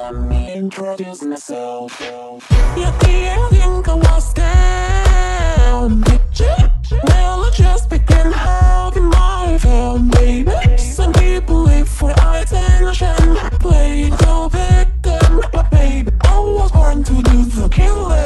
let me introduce myself. Yeah, yeah, think I was down Well, I just began having my fun, baby. Some people live for attention. Play the victim But baby, I was born to do the killing.